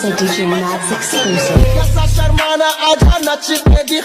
Sete DJ Max exclusive. A já nasci pedir